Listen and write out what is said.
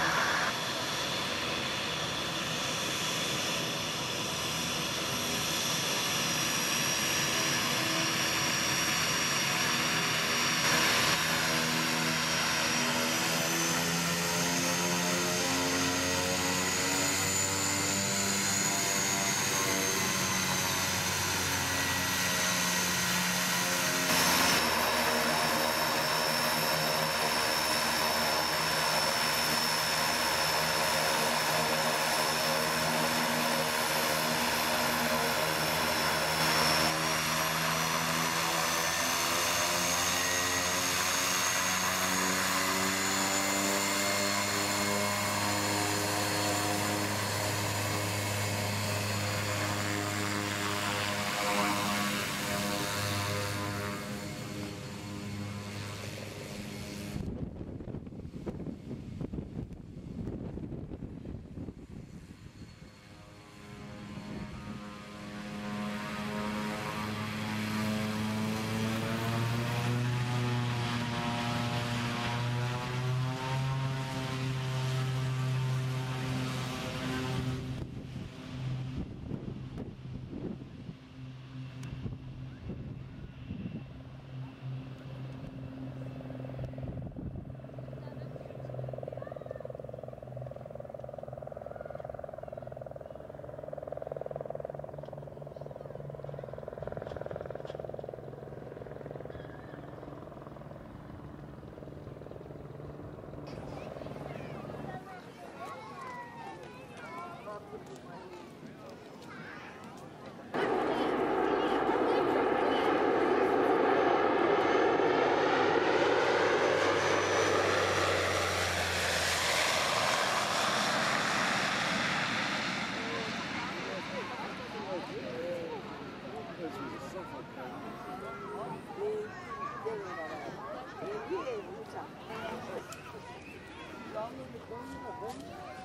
Bye. Bom, bom, bom.